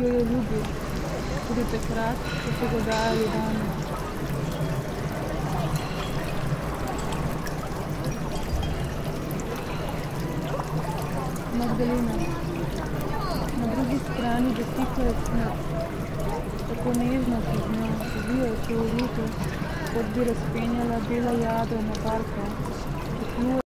ki jo je ljubil, tudi takrat, ko so ga dajali rane. Magdalena. Na drugi strani dotika smrt. Tako nežno se z njo zavija v to oluto, kot bi razpenjala bela jadra na barko,